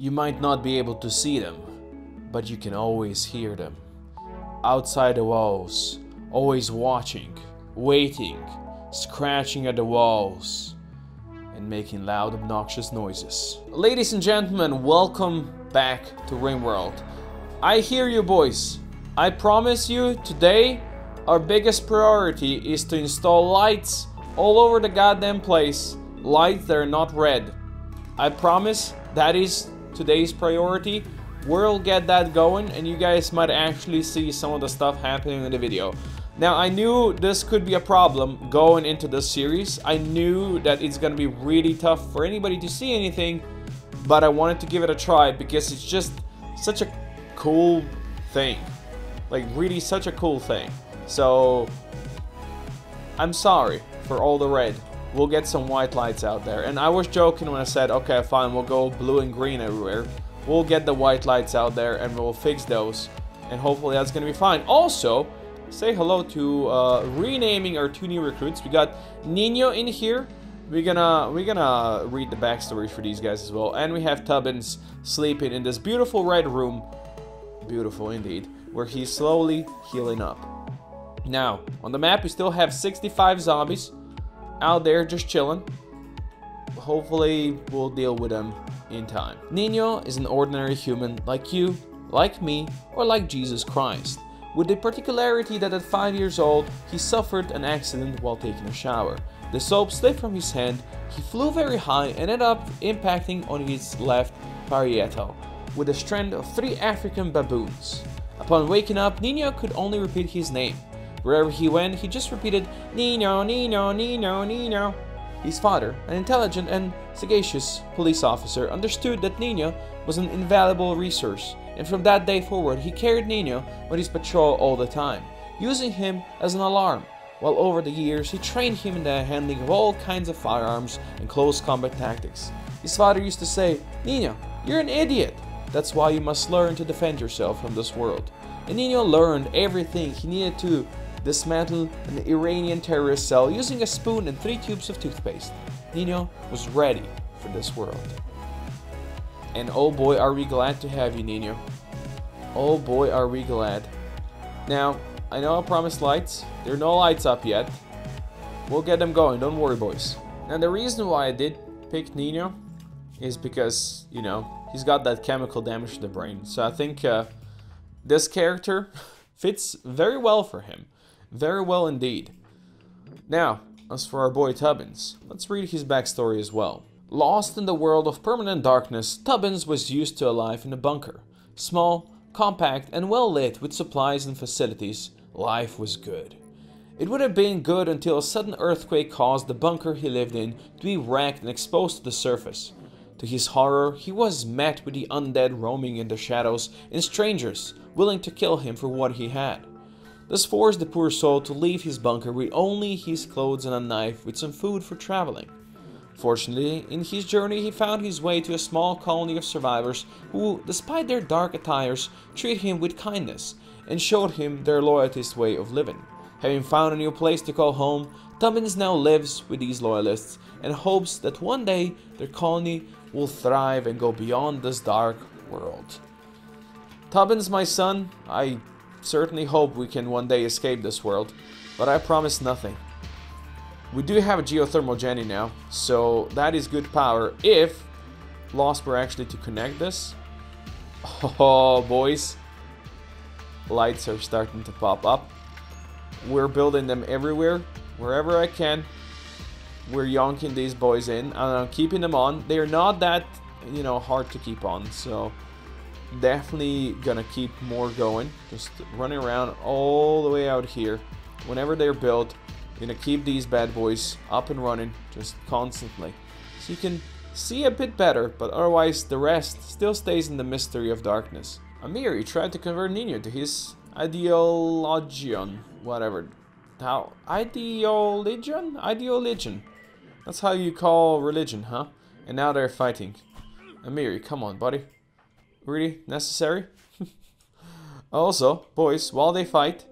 You might not be able to see them, but you can always hear them. Outside the walls, always watching, waiting, scratching at the walls, and making loud, obnoxious noises. Ladies and gentlemen, welcome back to RimWorld. I hear you, boys. I promise you, today, our biggest priority is to install lights all over the goddamn place. Lights that are not red. I promise that is today's priority. We'll get that going, and you guys might actually see some of the stuff happening in the video. Now, I knew this could be a problem going into this series. I knew that it's gonna be really tough for anybody to see anything, but I wanted to give it a try because it's just such a cool thing. Like, really such a cool thing. So, I'm sorry for all the red. We'll get some white lights out there. And I was joking when I said, okay, fine, we'll go blue and green everywhere. We'll get the white lights out there and we'll fix those. And hopefully that's gonna be fine. Also, say hello to uh, renaming our two new recruits. We got Nino in here. We're gonna we're gonna read the backstories for these guys as well. And we have Tubbins sleeping in this beautiful red room. Beautiful indeed. Where he's slowly healing up. Now, on the map we still have 65 zombies out there just chilling. Hopefully we'll deal with them in time. Nino is an ordinary human like you, like me, or like Jesus Christ with the particularity that at 5 years old, he suffered an accident while taking a shower. The soap slipped from his hand, he flew very high and ended up impacting on his left parietal with a strand of three African baboons. Upon waking up, Nino could only repeat his name. Wherever he went, he just repeated Nino, Nino, Nino, Nino. His father, an intelligent and sagacious police officer, understood that Nino was an invaluable resource and from that day forward he carried Nino on his patrol all the time, using him as an alarm, while over the years he trained him in the handling of all kinds of firearms and close combat tactics. His father used to say, Nino, you're an idiot. That's why you must learn to defend yourself from this world. And Nino learned everything he needed to dismantle an Iranian terrorist cell using a spoon and three tubes of toothpaste. Nino was ready for this world. And oh boy, are we glad to have you, Nino. Oh boy, are we glad. Now, I know I promised lights. There are no lights up yet. We'll get them going, don't worry, boys. And the reason why I did pick Nino is because, you know, he's got that chemical damage to the brain. So I think uh, this character fits very well for him. Very well indeed. Now, as for our boy Tubbins, let's read his backstory as well. Lost in the world of permanent darkness, Tubbins was used to a life in a bunker. Small, compact, and well lit with supplies and facilities, life was good. It would have been good until a sudden earthquake caused the bunker he lived in to be wrecked and exposed to the surface. To his horror, he was met with the undead roaming in the shadows and strangers willing to kill him for what he had. This forced the poor soul to leave his bunker with only his clothes and a knife with some food for traveling. Fortunately, in his journey he found his way to a small colony of survivors who, despite their dark attires, treated him with kindness and showed him their loyalist way of living. Having found a new place to call home, Tubbins now lives with these loyalists and hopes that one day their colony will thrive and go beyond this dark world. Tubbins, my son, I certainly hope we can one day escape this world, but I promise nothing. We do have a geothermal Jenny now, so that is good power if Lost were actually to connect this. Oh, boys. Lights are starting to pop up. We're building them everywhere, wherever I can. We're yonking these boys in, and I'm keeping them on. They're not that, you know, hard to keep on, so definitely gonna keep more going. Just running around all the way out here. Whenever they're built, gonna keep these bad boys up and running just constantly. So you can see a bit better, but otherwise the rest still stays in the mystery of darkness. Amiri tried to convert Nino to his ideoligion, whatever. How? Ideoligion? Ideoligion. That's how you call religion, huh? And now they're fighting. Amiri, come on, buddy. Really? Necessary? also, boys, while they fight,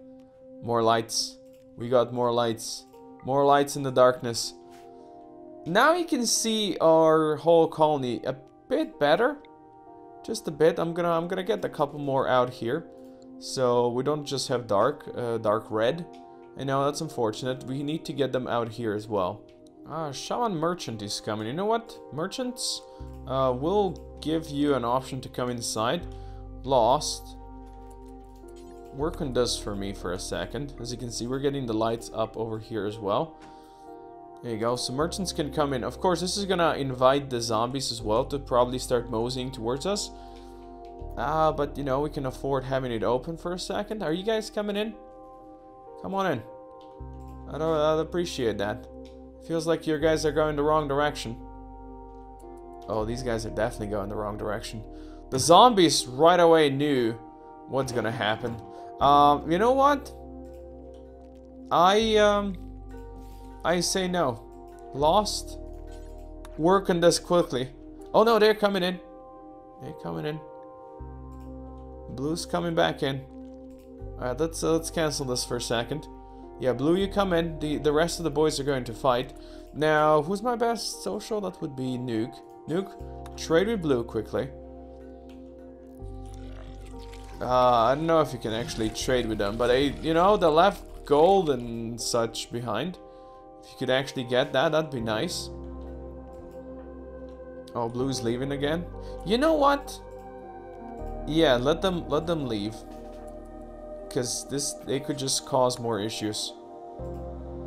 more lights, we got more lights. More lights in the darkness. Now you can see our whole colony a bit better. just a bit. I'm gonna I'm gonna get a couple more out here, so we don't just have dark uh, dark red. I know that's unfortunate. We need to get them out here as well. Ah, Shaman Merchant is coming. You know what? Merchants, uh, will give you an option to come inside. Lost. Work on this for me for a second. As you can see, we're getting the lights up over here as well. There you go. So merchants can come in. Of course, this is gonna invite the zombies as well to probably start moseying towards us. Uh, but you know, we can afford having it open for a second. Are you guys coming in? Come on in. I don't, I'd appreciate that. Feels like your guys are going the wrong direction. Oh, these guys are definitely going the wrong direction. The zombies right away knew what's gonna happen. Um, you know what? I, um, I say no. Lost? Work on this quickly. Oh no, they're coming in. They're coming in. Blue's coming back in. Alright, let's, uh, let's cancel this for a second. Yeah, Blue, you come in. The, the rest of the boys are going to fight. Now, who's my best social? That would be Nuke. Nuke, trade with Blue quickly. Uh, I don't know if you can actually trade with them, but they, you know, they left gold and such behind. If you could actually get that, that'd be nice. Oh, Blue's leaving again. You know what? Yeah, let them let them leave because this they could just cause more issues.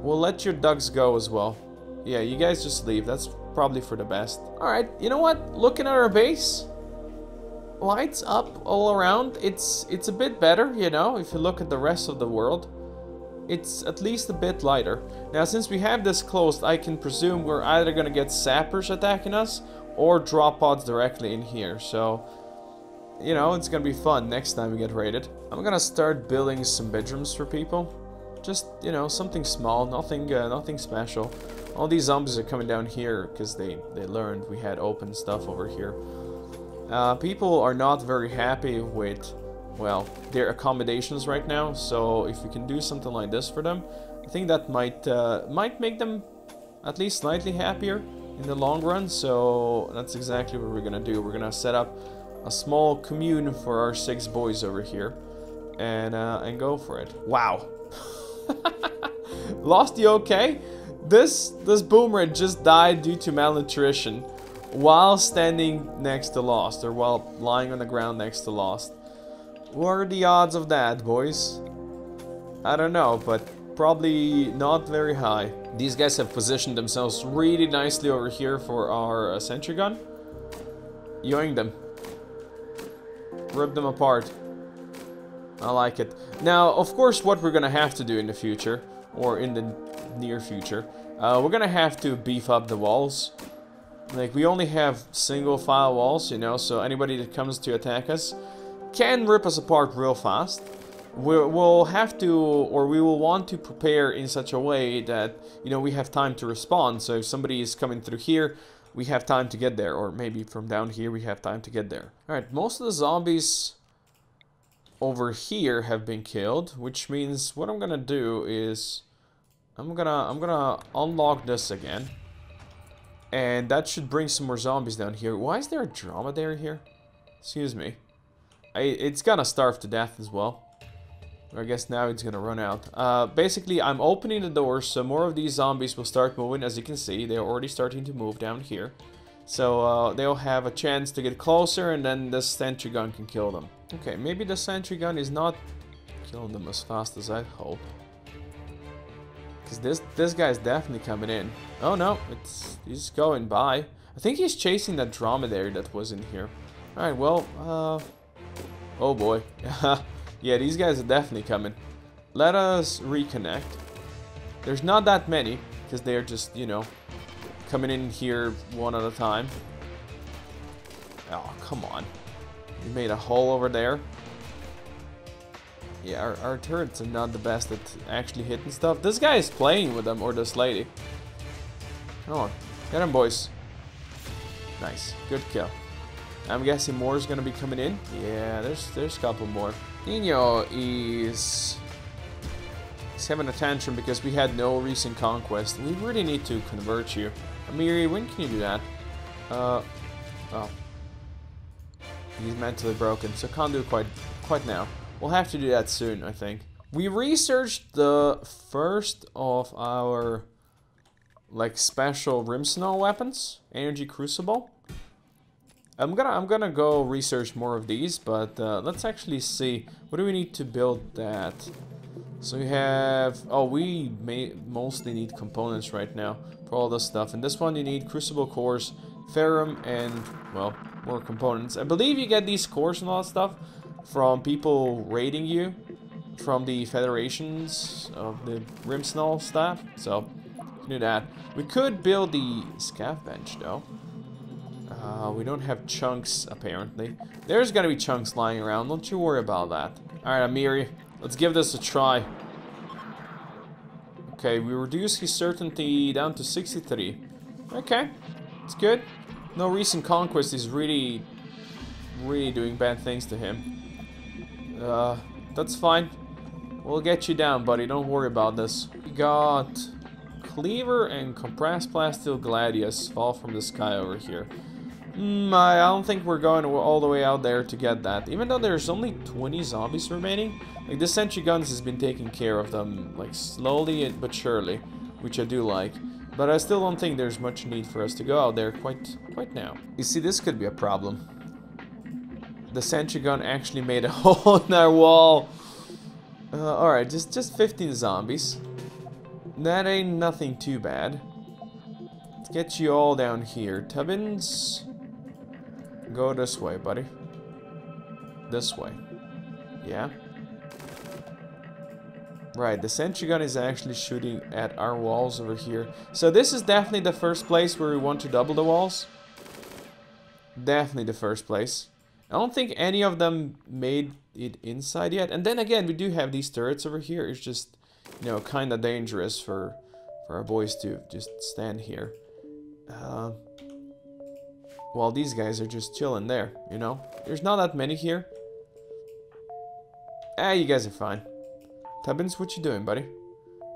We'll let your ducks go as well. Yeah, you guys just leave. That's probably for the best. Alright, you know what? Looking at our base, lights up all around. It's it's a bit better, you know, if you look at the rest of the world. It's at least a bit lighter. Now, since we have this closed, I can presume we're either going to get sappers attacking us or drop pods directly in here. So, you know, it's gonna be fun next time we get raided. I'm gonna start building some bedrooms for people. Just, you know, something small, nothing uh, nothing special. All these zombies are coming down here because they, they learned we had open stuff over here. Uh, people are not very happy with, well, their accommodations right now, so if we can do something like this for them, I think that might, uh, might make them at least slightly happier in the long run, so that's exactly what we're gonna do. We're gonna set up a small commune for our six boys over here and uh, and go for it. Wow. Lost you okay? This this boomer just died due to malnutrition while standing next to Lost or while lying on the ground next to Lost. What are the odds of that, boys? I don't know, but probably not very high. These guys have positioned themselves really nicely over here for our uh, sentry gun. Yoing them. Rip them apart. I like it. Now, of course, what we're gonna have to do in the future, or in the near future, uh, we're gonna have to beef up the walls. Like, we only have single file walls, you know, so anybody that comes to attack us can rip us apart real fast. We'll have to, or we will want to prepare in such a way that, you know, we have time to respond. So if somebody is coming through here, we have time to get there. Or maybe from down here, we have time to get there. Alright, most of the zombies over here have been killed, which means what I'm gonna do is I'm gonna I'm gonna unlock this again. And that should bring some more zombies down here. Why is there a dromedary here? Excuse me. I, it's gonna starve to death as well. I guess now it's gonna run out. Uh, basically, I'm opening the doors, so more of these zombies will start moving. As you can see, they're already starting to move down here. So uh, they'll have a chance to get closer, and then the sentry gun can kill them. Okay, maybe the sentry gun is not killing them as fast as I hope. Because this, this guy's definitely coming in. Oh no, it's he's going by. I think he's chasing that dromedary that was in here. Alright, well, uh... Oh boy. Yeah, these guys are definitely coming. Let us reconnect. There's not that many, because they're just, you know, coming in here one at a time. Oh, come on. We made a hole over there. Yeah, our, our turrets are not the best at actually hitting stuff. This guy is playing with them, or this lady. Come on. Get him, boys. Nice. Good kill. I'm guessing more is going to be coming in. Yeah, there's there's a couple more. Nino is... He's having a tantrum because we had no recent conquest. We really need to convert you. Amiri, when can you do that? Uh... Oh. He's mentally broken, so can't do it quite, quite now. We'll have to do that soon, I think. We researched the first of our like special Rimsenal weapons, Energy Crucible. I'm gonna I'm gonna go research more of these, but uh, let's actually see what do we need to build that. So we have oh we may mostly need components right now for all this stuff. And this one you need crucible cores, ferrum, and well more components. I believe you get these cores and all that stuff from people raiding you from the federations of the Rimsenal staff. So do that. We could build the scav bench though. Uh, we don't have chunks, apparently. There's gonna be chunks lying around, don't you worry about that. Alright, Amiri, let's give this a try. Okay, we reduce his certainty down to 63. Okay, it's good. No recent conquest is really, really doing bad things to him. Uh, that's fine. We'll get you down, buddy. Don't worry about this. We got Cleaver and Compressed Plasteel Gladius fall from the sky over here. Mm, I don't think we're going all the way out there to get that. Even though there's only 20 zombies remaining. Like, the sentry guns has been taking care of them, like, slowly but surely. Which I do like. But I still don't think there's much need for us to go out there quite, quite now. You see, this could be a problem. The sentry gun actually made a hole in our wall. Uh, Alright, just, just 15 zombies. That ain't nothing too bad. Let's get you all down here. Tubbins, go this way, buddy. This way. Yeah. Right, the sentry gun is actually shooting at our walls over here. So this is definitely the first place where we want to double the walls. Definitely the first place. I don't think any of them made it inside yet. And then again, we do have these turrets over here. It's just, you know, kind of dangerous for, for our boys to just stand here. Uh, while these guys are just chilling there, you know? There's not that many here. Ah, you guys are fine. Tubbins, what you doing, buddy?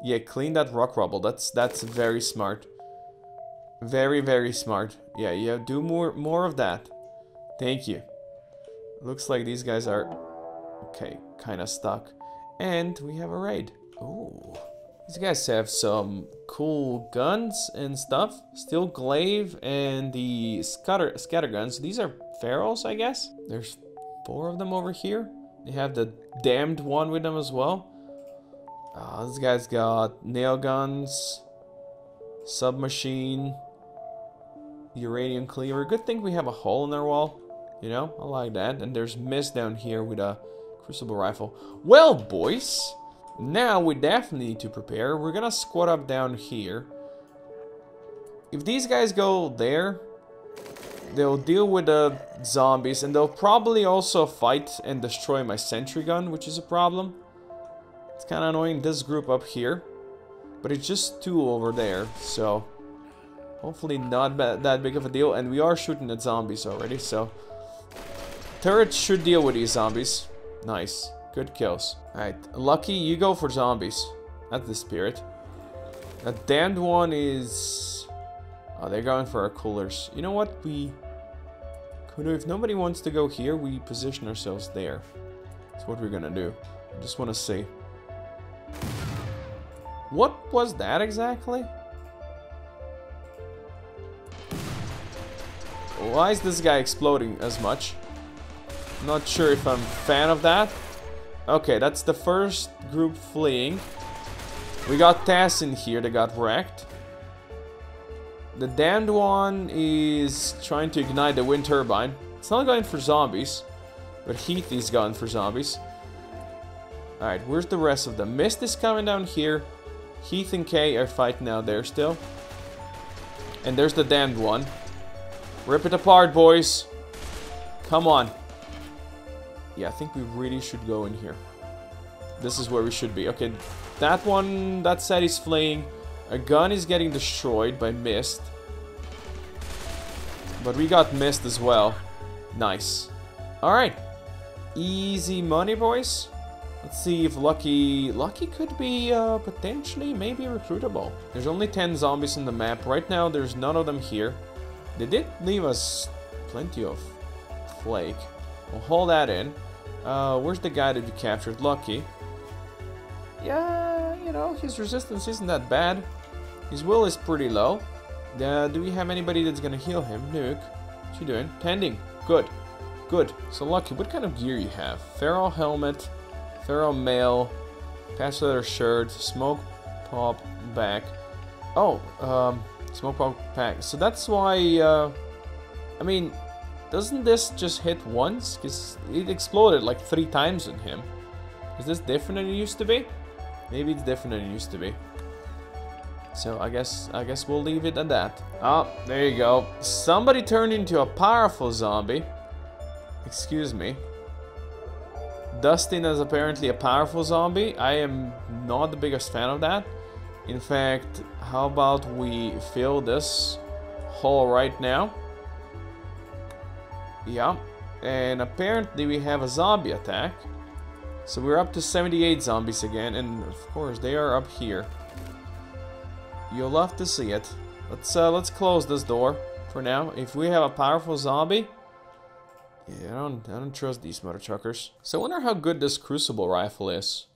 Yeah, clean that rock rubble. That's that's very smart. Very, very smart. Yeah, yeah, do more more of that. Thank you. Looks like these guys are okay, kind of stuck. And we have a raid. Ooh. These guys have some cool guns and stuff. Steel glaive and the scatter scatter guns. These are ferals, I guess. There's four of them over here. They have the damned one with them as well. Uh, this guy's got nail guns, submachine, uranium cleaver. Good thing we have a hole in their wall. You know, I like that. And there's mist down here with a crucible rifle. Well, boys, now we definitely need to prepare. We're gonna squat up down here. If these guys go there, they'll deal with the zombies and they'll probably also fight and destroy my sentry gun, which is a problem. It's kind of annoying this group up here. But it's just two over there, so... Hopefully not that big of a deal. And we are shooting at zombies already, so... Turrets should deal with these zombies. Nice. Good kills. Alright, Lucky, you go for zombies. That's the spirit. That damned one is... Oh, they're going for our coolers. You know what? We... If nobody wants to go here, we position ourselves there. That's what we're gonna do. I just want to see. What was that exactly? Why is this guy exploding as much? Not sure if I'm a fan of that. Okay, that's the first group fleeing. We got Tess in here that got wrecked. The damned one is trying to ignite the wind turbine. It's not going for zombies, but Heath is going for zombies. Alright, where's the rest of them? Mist is coming down here. Heath and Kay are fighting out there still. And there's the damned one. Rip it apart, boys. Come on. Yeah, I think we really should go in here. This is where we should be. Okay, that one, that set is fleeing. A gun is getting destroyed by Mist. But we got Mist as well. Nice. Alright. Easy money, boys. Let's see if Lucky... Lucky could be uh, potentially maybe recruitable. There's only 10 zombies in the map. Right now, there's none of them here. They did leave us plenty of flake. We'll hold that in. Uh, where's the guy that you captured? Lucky. Yeah, you know, his resistance isn't that bad. His will is pretty low. Uh, do we have anybody that's gonna heal him? Nuke. What you doing? Tending. Good. Good. So Lucky, what kind of gear you have? Feral helmet, Feral mail, patch leather shirt, smoke pop back. Oh, um, smoke pop pack. So that's why, uh, I mean, doesn't this just hit once? Because it exploded like three times in him. Is this different than it used to be? Maybe it's different than it used to be. So I guess I guess we'll leave it at that. Oh, there you go. Somebody turned into a powerful zombie. Excuse me. Dustin is apparently a powerful zombie. I am not the biggest fan of that. In fact, how about we fill this hole right now? Yeah. And apparently we have a zombie attack. So we're up to 78 zombies again, and of course they are up here. You'll love to see it. Let's uh, let's close this door for now. If we have a powerful zombie, yeah, I don't I don't trust these mother truckers. So I wonder how good this crucible rifle is.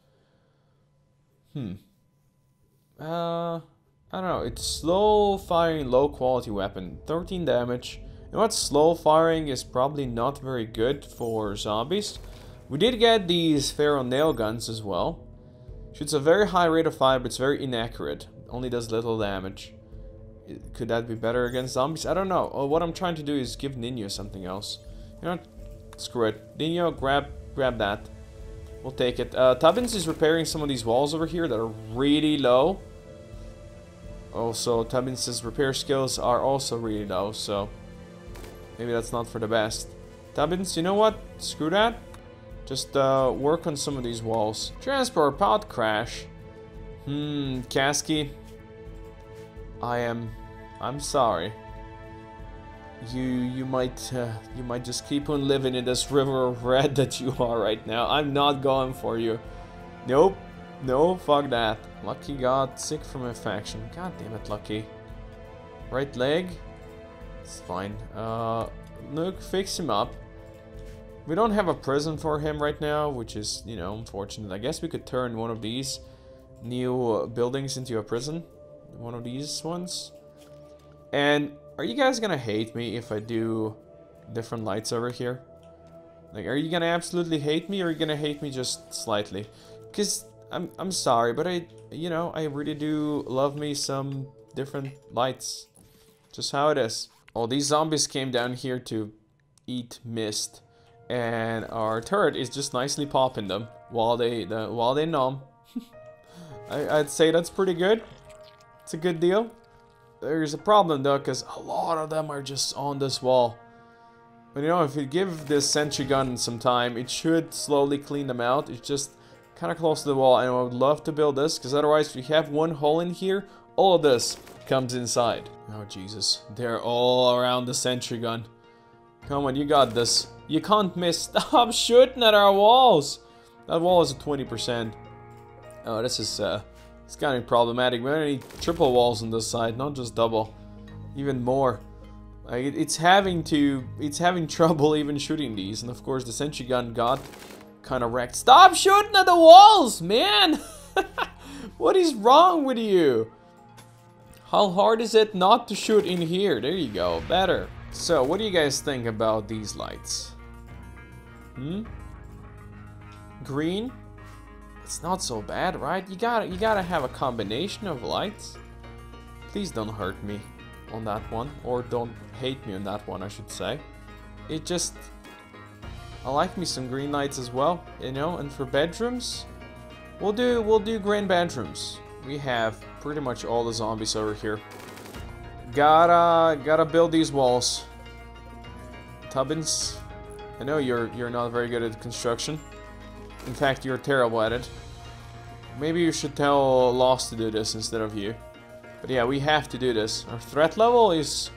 Hmm. Uh, I don't know. It's slow firing, low quality weapon. 13 damage. You know what? Slow firing is probably not very good for zombies. We did get these feral nail guns as well. Shoots a very high rate of fire, but it's very inaccurate. Only does little damage. Could that be better against zombies? I don't know. Oh, what I'm trying to do is give Nino something else. You know Screw it. Nino, grab grab that. We'll take it. Uh, Tubbins is repairing some of these walls over here that are really low. Also, Tubbins' repair skills are also really low, so maybe that's not for the best. Tubbins, you know what? Screw that. Just uh, work on some of these walls. Transport pod crash. Hmm, Kasky. I am... I'm sorry. You you might uh, you might just keep on living in this river of red that you are right now. I'm not going for you. Nope. No, fuck that. Lucky got sick from infection. God damn it, Lucky. Right leg? It's fine. Uh, look, fix him up. We don't have a prison for him right now, which is, you know, unfortunate. I guess we could turn one of these new buildings into a prison. One of these ones. And are you guys gonna hate me if I do different lights over here? Like, are you gonna absolutely hate me or are you gonna hate me just slightly? Because I'm, I'm sorry, but I, you know, I really do love me some different lights. Just how it is. Oh, these zombies came down here to eat mist and our turret is just nicely popping them while they the, while they numb. I, I'd say that's pretty good. It's a good deal. There's a problem though, because a lot of them are just on this wall. But you know, if you give this sentry gun some time, it should slowly clean them out. It's just kind of close to the wall, and I would love to build this, because otherwise, you have one hole in here, all of this comes inside. Oh, Jesus. They're all around the sentry gun. Come on, you got this. You can't miss. Stop shooting at our walls. That wall is at 20%. Oh, this is, uh, it's kind of problematic. We need triple walls on this side, not just double. Even more. Like, it, it's having to, it's having trouble even shooting these. And of course, the sentry gun got kind of wrecked. Stop shooting at the walls, man! what is wrong with you? How hard is it not to shoot in here? There you go, better. So, what do you guys think about these lights? Hmm? Green? It's not so bad, right? You gotta, you gotta have a combination of lights. Please don't hurt me on that one, or don't hate me on that one, I should say. It just... I like me some green lights as well, you know, and for bedrooms, we'll do, we'll do green bedrooms. We have pretty much all the zombies over here. Gotta, gotta build these walls. Tubbins, I know you're you're not very good at construction. In fact, you're terrible at it. Maybe you should tell Lost to do this instead of you. But yeah, we have to do this. Our threat level is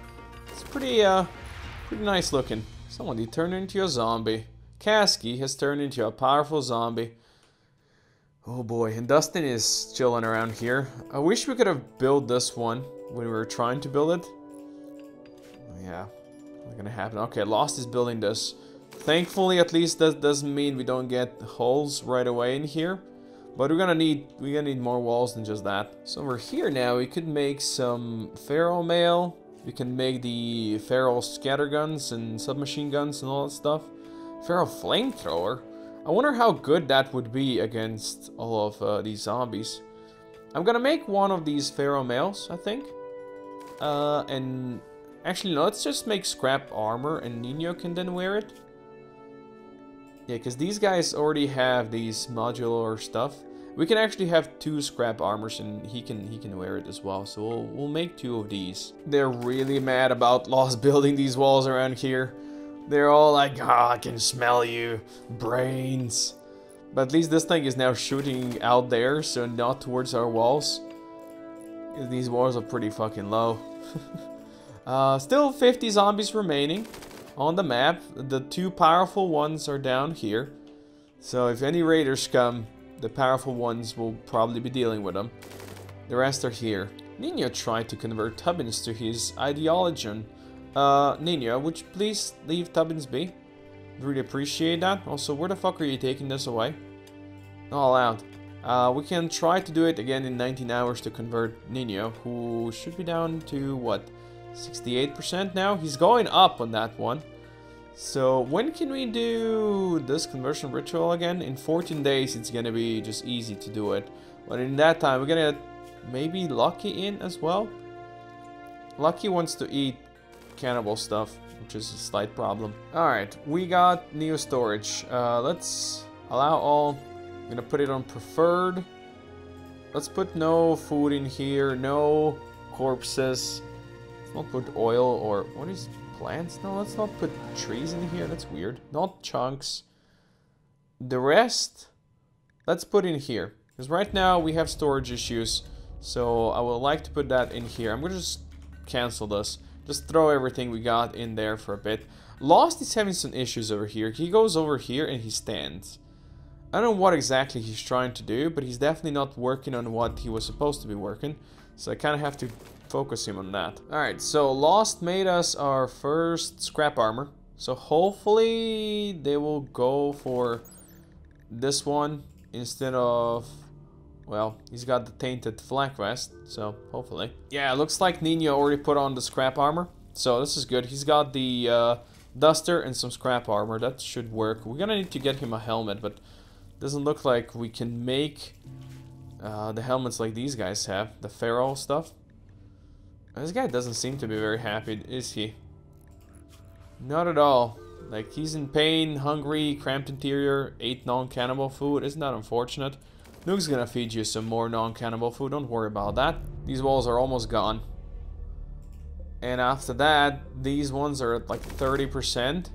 it's pretty uh pretty nice looking. Someone did turn into a zombie. Kasky has turned into a powerful zombie. Oh boy, and Dustin is chilling around here. I wish we could have built this one when we were trying to build it. Yeah, not gonna happen. Okay, Lost is building this. Thankfully, at least that doesn't mean we don't get holes right away in here. But we're gonna need we're gonna need more walls than just that. So we're here now. We could make some feral mail. We can make the feral scatter guns and submachine guns and all that stuff. Feral flamethrower. I wonder how good that would be against all of uh, these zombies. I'm gonna make one of these feral mails, I think. Uh, and actually, no, let's just make scrap armor and Nino can then wear it. Yeah, because these guys already have these modular stuff. We can actually have two scrap armors and he can he can wear it as well. So we'll, we'll make two of these. They're really mad about Lost building these walls around here. They're all like, oh, I can smell you. Brains. But at least this thing is now shooting out there, so not towards our walls. These walls are pretty fucking low. uh, still 50 zombies remaining on the map. The two powerful ones are down here. So if any raiders come, the powerful ones will probably be dealing with them. The rest are here. Nino tried to convert Tubbins to his ideology. Uh, would you please leave Tubbins be? Really appreciate that. Also, where the fuck are you taking this away? Not allowed. Uh, we can try to do it again in 19 hours to convert Nino, who should be down to, what, 68% now? He's going up on that one. So when can we do this conversion ritual again? In 14 days it's gonna be just easy to do it. But in that time we're gonna maybe Lucky in as well. Lucky wants to eat cannibal stuff, which is a slight problem. Alright, we got Neo storage. Uh, let's allow all. I'm gonna put it on preferred. Let's put no food in here, no corpses. Not put oil or what is plants? No, let's not put trees in here. That's weird. Not chunks. The rest, let's put in here. Because right now we have storage issues. So I would like to put that in here. I'm going to just cancel this. Just throw everything we got in there for a bit. Lost is having some issues over here. He goes over here and he stands. I don't know what exactly he's trying to do, but he's definitely not working on what he was supposed to be working. So I kind of have to focus him on that. Alright, so Lost made us our first scrap armor. So hopefully they will go for this one instead of... Well, he's got the tainted flak vest, so hopefully. Yeah, it looks like Nino already put on the scrap armor. So this is good. He's got the uh, duster and some scrap armor. That should work. We're gonna need to get him a helmet, but doesn't look like we can make uh, the helmets like these guys have. The feral stuff. This guy doesn't seem to be very happy, is he? Not at all. Like, he's in pain, hungry, cramped interior, ate non-cannibal food. Isn't that unfortunate? Noog's gonna feed you some more non-cannibal food, don't worry about that. These walls are almost gone. And after that, these ones are at like 30%.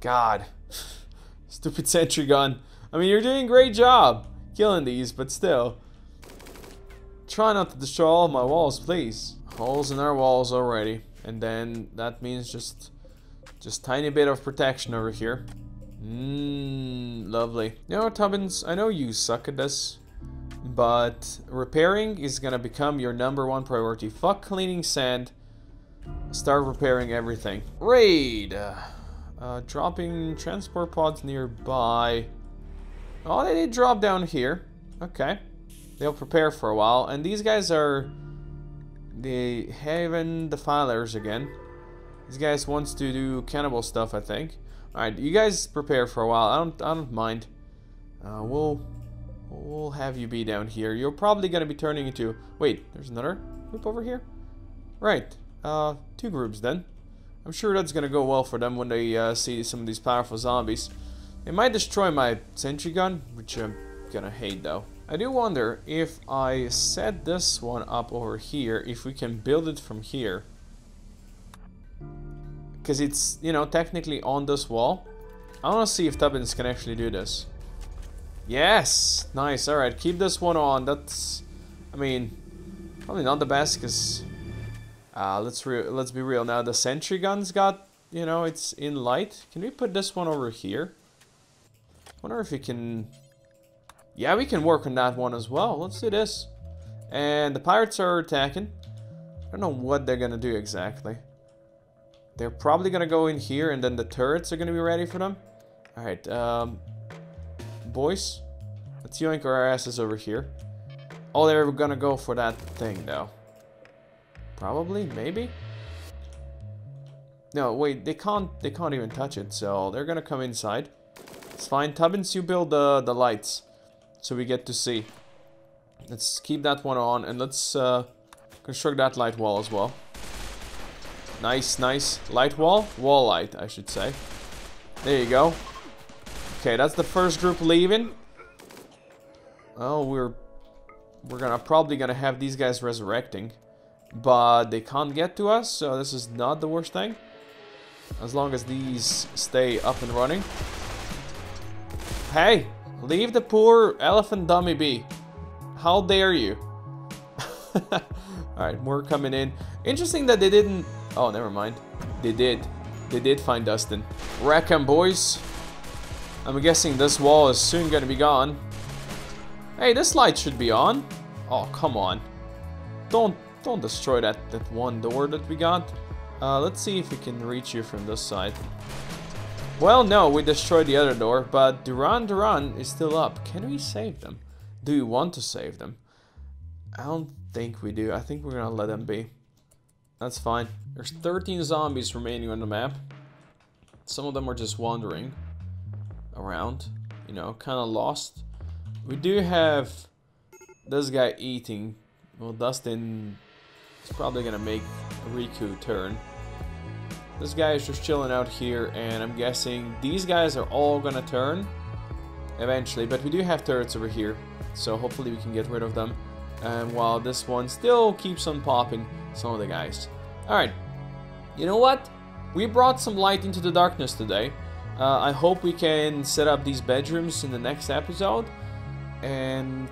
God. Stupid sentry gun. I mean, you're doing a great job killing these, but still. Try not to destroy all my walls, please. Holes in our walls already. And then that means just just tiny bit of protection over here. Mmm, lovely. You know, Tubbins, I know you suck at this, but repairing is gonna become your number one priority. Fuck cleaning sand. Start repairing everything. Raid! Uh, dropping transport pods nearby. Oh, they did drop down here. Okay. They'll prepare for a while. And these guys are the Haven Defilers again. These guys wants to do cannibal stuff, I think. Alright, you guys prepare for a while. I don't I don't mind. Uh, we'll we'll have you be down here. You're probably gonna be turning into wait, there's another group over here? Right. Uh two groups then. I'm sure that's gonna go well for them when they uh, see some of these powerful zombies. It might destroy my sentry gun, which I'm gonna hate though. I do wonder if I set this one up over here, if we can build it from here. Because it's, you know, technically on this wall. I want to see if Tubbins can actually do this. Yes! Nice, alright, keep this one on. That's, I mean, probably not the best because, uh, let's, let's be real now. The sentry gun's got, you know, it's in light. Can we put this one over here? wonder if we can yeah, we can work on that one as well. Let's do this. And the pirates are attacking. I don't know what they're gonna do exactly. They're probably gonna go in here and then the turrets are gonna be ready for them. Alright, um... Boys, let's yoink our asses over here. Oh, they're gonna go for that thing though. Probably, maybe? No, wait, they can't they can't even touch it, so they're gonna come inside. It's fine. Tubbins, you build the, the lights. So we get to see. Let's keep that one on and let's uh, construct that light wall as well. Nice, nice. Light wall? Wall light, I should say. There you go. Okay, that's the first group leaving. Oh, we're we're gonna probably gonna have these guys resurrecting. But they can't get to us, so this is not the worst thing. As long as these stay up and running. Hey, leave the poor elephant dummy be. How dare you? Alright, more coming in. Interesting that they didn't... Oh, never mind. They did. They did find Dustin. Wreck 'em, boys. I'm guessing this wall is soon gonna be gone. Hey, this light should be on. Oh, come on. Don't don't destroy that, that one door that we got. Uh, let's see if we can reach you from this side. Well, no, we destroyed the other door, but Duran Duran is still up. Can we save them? Do we want to save them? I don't think we do. I think we're gonna let them be. That's fine. There's 13 zombies remaining on the map. Some of them are just wandering around, you know, kind of lost. We do have this guy eating. Well, Dustin is probably gonna make Riku turn. This guy is just chilling out here, and I'm guessing these guys are all gonna turn eventually, but we do have turrets over here, so hopefully we can get rid of them. And while this one still keeps on popping some of the guys. Alright, you know what? We brought some light into the darkness today. Uh, I hope we can set up these bedrooms in the next episode, and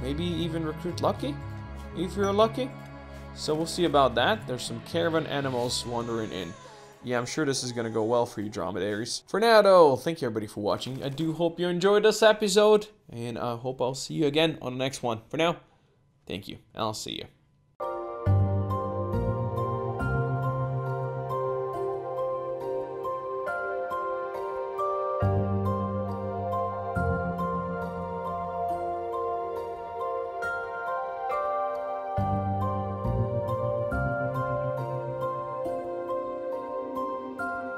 maybe even recruit Lucky, if you're lucky. So we'll see about that. There's some caravan animals wandering in. Yeah, I'm sure this is going to go well for you dromedaries. For now, though, thank you everybody for watching. I do hope you enjoyed this episode, and I hope I'll see you again on the next one. For now, thank you, I'll see you.